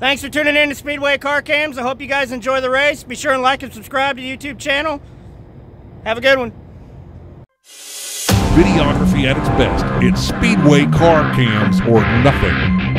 Thanks for tuning in to Speedway Car Cams. I hope you guys enjoy the race. Be sure and like and subscribe to the YouTube channel. Have a good one. Videography at its best. It's Speedway car cams or nothing.